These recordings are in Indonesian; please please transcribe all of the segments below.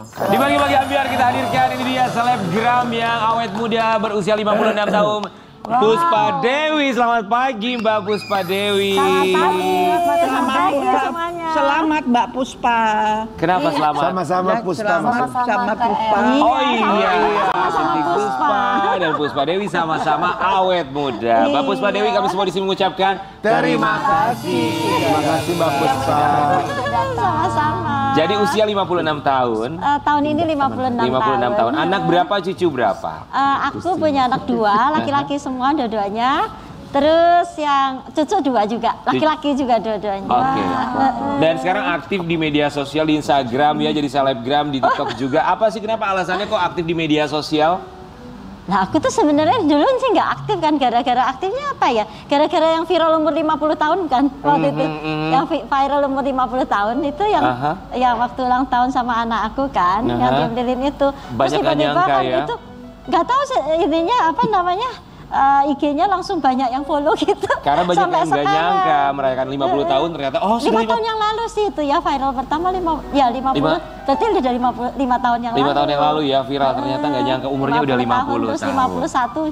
Di pagi-pagi ambiar kita hadirkan ini dia selebgram yang awet muda berusia 56 tahun. Puspa Dewi, selamat pagi Mbak Puspa Dewi. Selamat pagi, Selamat pagi ya. semuanya. Selamat Mbak Puspa. Kenapa selamat? Sama-sama Puspa selamat maksud. sama Puspa. Oh iya, sama-sama Cantik Puspa dan Puspa Dewi sama-sama awet muda. Mbak Puspa Dewi kami semua di sini mengucapkan Terima kasih. Terima kasih Mbak Puspa. Sama-sama. Jadi usia 56 tahun. Eh, tahun ini 56, 56 tahun. Anak berapa, cucu berapa? Eh, aku punya anak dua, laki-laki semua dua-duanya. Terus yang cucu dua juga, laki-laki juga dua-duanya. Oke. Dan sekarang aktif di media sosial di Instagram ya, jadi selebgram di TikTok juga. Apa sih kenapa alasannya kok aktif di media sosial? Nah aku tuh sebenarnya dulu sih nggak aktif kan gara-gara aktifnya apa ya? Gara-gara yang viral umur 50 tahun kan waktu itu. Yang vi- viral umur 50 tahun itu yang Aha. yang waktu ulang tahun sama anak aku kan, yang Aha. diambilin itu. Banyak nggak nyangka kan ya? itu nggak tahu ininya apa namanya eh, IG-nya langsung banyak yang follow gitu. Karena banyak Sampai yang nggak nyangka merayakan 50 tahun ternyata oh sudah lima lima- tahun yang lalu sih itu ya viral pertama lima ya 50 Lima- berarti udah 50 lima tahun yang lima lalu tahun yang lalu ya viral ternyata nggak nyangka umurnya udah 50 terus tahun.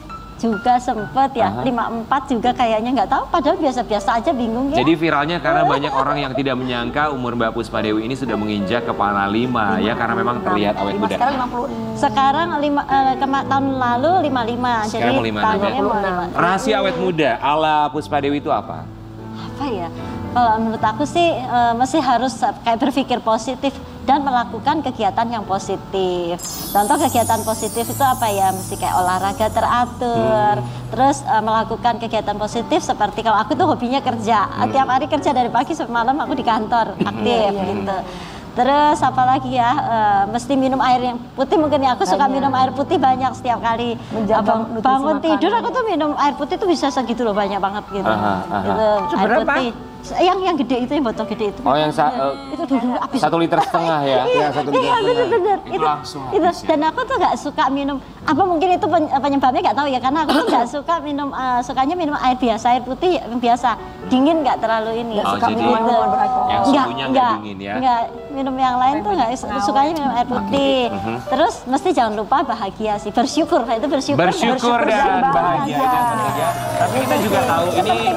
51 juga sempet ya Aha. 54 juga kayaknya nggak tahu padahal biasa-biasa aja bingung ya Jadi viralnya karena banyak orang yang tidak menyangka umur Mbak Puspa Dewi ini sudah menginjak kepala lima ya karena memang terlihat awet muda. Sekarang 56. sekarang lima, eh, kema- tahun lalu 55 jadi Sekarang mau 56 tahun ya? ini mau 5 Rahasia awet muda ala Puspa Dewi itu apa? apa ya kalau menurut aku sih eh, masih harus kayak berpikir positif dan melakukan kegiatan yang positif. Contoh kegiatan positif itu apa ya? Mesti kayak olahraga teratur, terus eh, melakukan kegiatan positif seperti kalau aku tuh hobinya kerja, tiap hari kerja dari pagi sampai malam aku di kantor aktif gitu. Terus apa lagi ya? eh, mesti minum air yang putih mungkin ya. Aku suka minum air putih banyak setiap kali. Menjaga Abang- nutrisi bangun makanan. tidur aku tuh minum air putih tuh bisa segitu loh banyak banget gitu. Aha, aha. Gitu, air putih. Yang yang gede itu yang botol gede itu. Oh yang sa- Iya. eh, itu dulu habis. satu liter setengah ya? Iya, satu iya liter bener-bener. Itu Itu, langsung itu. habis ya? Dan aku tuh gak suka minum, apa mungkin itu pen- penyebabnya gak tahu ya, karena aku tuh gak suka minum, eh, sukanya minum air biasa, air putih yang biasa, dingin gak terlalu ini. Oh, suka jadi minuman minuman beralkohol. yang suhunya nggak dingin ya? Nggak, minum yang lain tuh nggak, sukanya minum air putih. Mhm. Terus mesti jangan lupa bahagia sih, bersyukur, nah itu bersyukur. Bersyukur dan bahagia dan bahagia. Tapi kita juga tahu Itu ini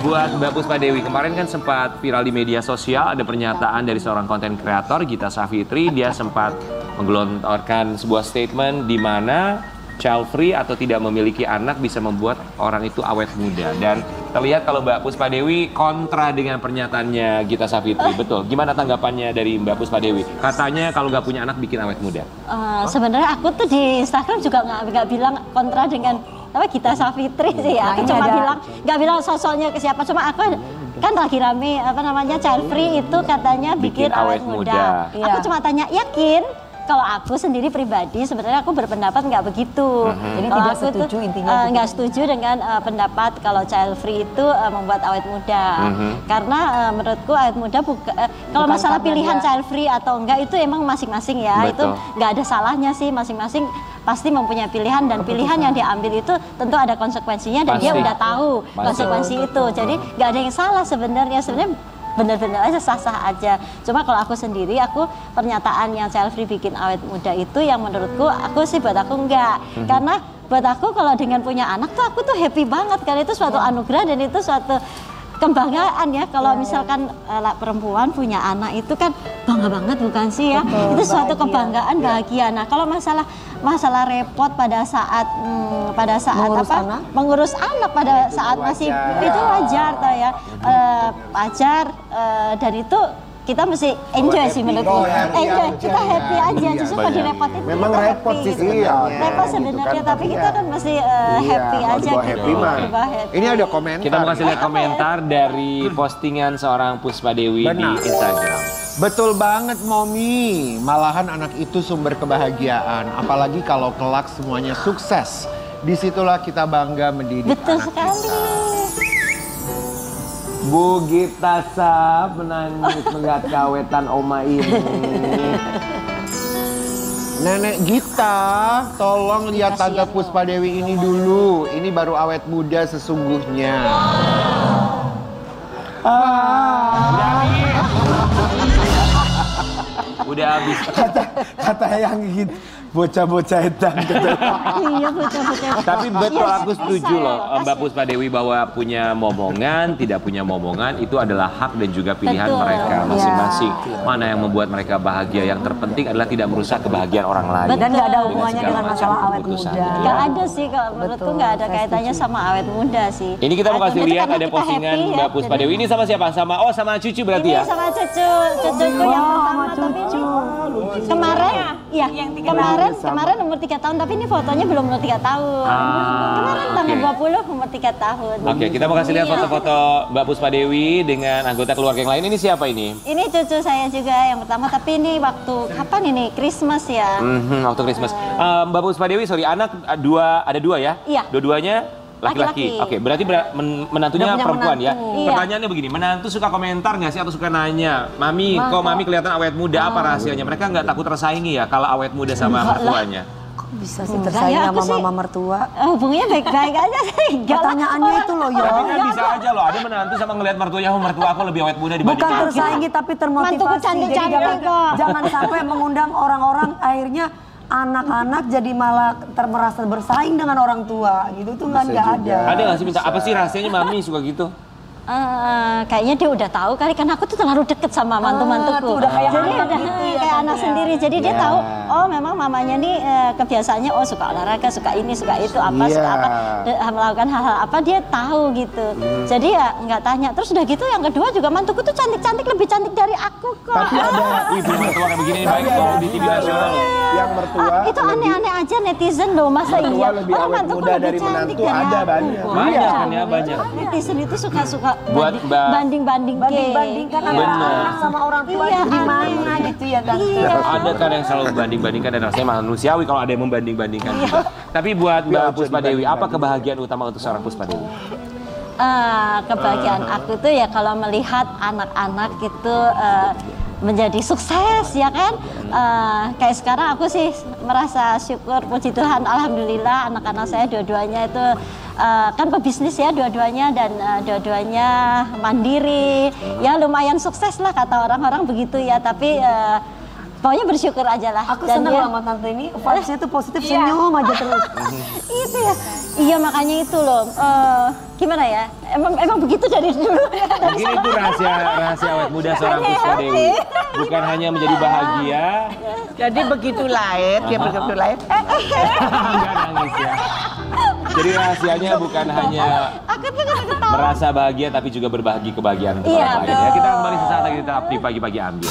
buat Mbak Puspa Dewi kemarin kan sempat viral di media sosial ada pernyataan dari seorang konten kreator Gita Savitri dia sempat menggelontorkan sebuah statement di mana child free atau tidak memiliki anak bisa membuat orang itu awet muda dan terlihat kalau Mbak Puspa Dewi kontra dengan pernyataannya Gita Savitri betul gimana tanggapannya dari Mbak Puspa Dewi katanya kalau nggak punya anak bikin awet muda Eh, sebenarnya aku tuh di Instagram juga nggak nggak bilang kontra dengan apa kita Safitri sih ya. Aku cuma ada- bilang nggak bilang sosoknya ke siapa. Cuma aku kan lagi rame apa namanya child free itu katanya Bikin bikin, awet awet muda. muda. Iya. Aku cuma tanya yakin. Kalau aku sendiri pribadi sebenarnya aku berpendapat nggak begitu. Jadi Kalau tidak aku tuh, setuju intinya eh, gitu. nggak setuju dengan eh, pendapat kalau child free itu eh, membuat awet muda. Mhm. Karena eh, menurutku awet muda buka, eh, kalau Bukan masalah pilihan dia- child free atau enggak itu emang masing-masing ya. Itu Betul. nggak ada salahnya sih masing-masing pasti mempunyai pilihan dan pilihan yang diambil itu tentu ada konsekuensinya dan dia Pasti. udah tahu Pasti. konsekuensi itu jadi nggak ada yang salah sebenarnya sebenarnya benar-benar aja sah-sah aja. Cuma kalau aku sendiri aku pernyataan yang free bikin awet muda itu yang menurutku aku sih buat aku enggak. Karena buat aku kalau dengan punya anak tuh aku tuh happy banget karena itu suatu anugerah dan itu suatu kebanggaan ya kalau misalkan eh, lah, perempuan punya anak itu kan bangga banget bukan sih ya? Betul, itu suatu bahagia. kebanggaan bahagia. Nah kalau masalah masalah repot pada saat hmm, pada saat Mengurus apa anak? mengurus anak pada saat masih wajar. itu wajar toh ya. Wajar eh, dan itu kita mesti enjoy sih menurutku Oh, happy enjoy aja kita ya. happy aja Iya, justru kalau direpotin Memang kita repot happy sih gitu. sebenarnya. repot Gitu sebenarnya kan, tapi tapi kita ya. kan masih eh, Iya, happy kalau aja gitu happy. Dibawa happy. Ini ada komentar. kita mau kasih lihat komentar dari postingan seorang Puspa Dewi di Benar. Instagram Betul banget Momi, malahan anak itu sumber kebahagiaan. Apalagi kalau kelak semuanya sukses. Di situlah kita bangga mendidik betul anak sekali Bu Gita Sap menangis melihat kawetan Oma ini. Nenek Gita, tolong lihat Tante Puspa Dewi ini dulu. Ini baru awet muda sesungguhnya. Udah habis. kata kata yang gitu bocah-bocah edan iya bocah-bocah. Tapi betul Iya, aku setuju loh. Mbak Puspa Dewi bahwa punya momongan, tidak punya momongan itu adalah hak dan juga pilihan Betul. mereka Iya. masing-masing. Mana yang membuat mereka bahagia, yang terpenting adalah tidak merusak kebahagiaan orang lain. Betul. Dan nggak ada Dengan hubungannya dengan macam masalah awet muda. Gak ada sih kalau menurutku nggak ada saya kaitannya setuju. sama awet muda sih. Ini kita mau kasih lihat ada postingan happy ya, Mbak Puspa Dewi. Ini sama siapa? Sama oh sama cucu berarti Ini ya? sama cucu, cucuku yang Oh, pertama sama tapi cucu. Kemarin, iya kemarin kemarin umur tiga tahun tapi ini fotonya belum umur tiga tahun. Ah, kemarin tanggal oke. 20 umur tiga tahun. Oke, kita mau kasih lihat Iya. foto-foto Mbak Puspa Dewi dengan anggota keluarga yang lain. Ini siapa ini? Ini cucu saya juga yang pertama tapi ini waktu kapan ini Christmas ya. Mhm, waktu Christmas. Eh, Mbak Puspa Dewi, sorry, anak dua ada dua ya? Iya. Dua-duanya laki-laki. Oke, berarti ber- men- menantunya Udah perempuan ya? menantu. Iya. Pertanyaannya begini, menantu suka komentar nggak sih atau suka nanya, Mami, kok Mami kelihatan awet muda, apa rahasianya? Mereka nggak takut tersaingi ya kalau awet muda sama mertuanya? Bisa sih tersaing ya, sama mama mertua. Eh, hubungannya baik-baik aja sih. Pertanyaannya itu loh ya. Tapi kan bisa aja loh, ada menantu sama ngelihat mertuanya, oh mertua aku lebih awet muda dibanding Bukan aku." tersaingi tapi Mantuku termotivasi. Jadi cantik-cantik kok. jangan sampai mengundang orang-orang akhirnya anak-anak jadi malah termerasa bersaing dengan orang tua gitu tuh kan nggak ada. Ada nggak sih minta, apa sih rahasianya Mami suka gitu? Eh, kayaknya dia udah tahu kali kan aku tuh terlalu deket sama mantu-mantuku. tuh udah kayak jadi anak udah gitu ya, kayak anak ya. sendiri. Jadi dia Ya. tahu oh memang mamanya nih eh, kebiasaannya oh suka olahraga, suka ini, suka itu, apa Iya. suka apa de- melakukan hal-hal apa dia tahu gitu. Jadi ya nggak tanya. Terus udah gitu yang kedua juga mantuku tuh cantik-cantik lebih cantik dari aku kok. Tapi ada punya mertua kayak begini baik loh ada di TV nasional. yang mertua Ah, itu aneh-aneh aja netizen loh masa mertua iya. lebih Orang mantuku muda lebih dari cantik menantu dari ada aku. banyak. Banyak Iya. kan ya, banyak. Netizen itu suka-suka Buat banding- Mbak- banding-banding Banding-bandingkan Bener. anak sama orang tua Iya, gimana gitu ya kan. Iya. Ada kan yang selalu membanding-bandingkan dan rasanya manusiawi kalau ada yang membanding-bandingkan juga. Tapi buat Mbak Iya, Puspa Dewi, apa kebahagiaan utama untuk seorang Puspa Dewi? Eh, kebahagiaan aku tuh ya kalau melihat anak-anak itu eh, menjadi sukses ya kan? Eh, kayak sekarang aku sih merasa syukur puji Tuhan alhamdulillah anak-anak saya dua-duanya itu eh, kan pebisnis ya dua-duanya dan eh, dua-duanya mandiri. Ya lumayan sukses lah kata orang-orang begitu ya. Tapi eh, pokoknya bersyukur aja lah. Aku Dan senang dia- sama tante ini, vibes-nya tuh positif senyum aja terus. itu ya. Iya makanya itu loh. Eh, gimana ya? Emang emang begitu dari dulu. Mungkin itu rahasia rahasia awet muda seorang Puspa Dewi. Bukan hanya menjadi bahagia, Jadi begitu lahir, dia begitu lahir. enggak nangis ya. Jadi rahasianya bukan hanya aku tuh ketawa. merasa bahagia tapi juga berbagi kebahagiaan untuk Iya, orang lain ya. Kita kembali sesaat lagi tetap di pagi-pagi ambil.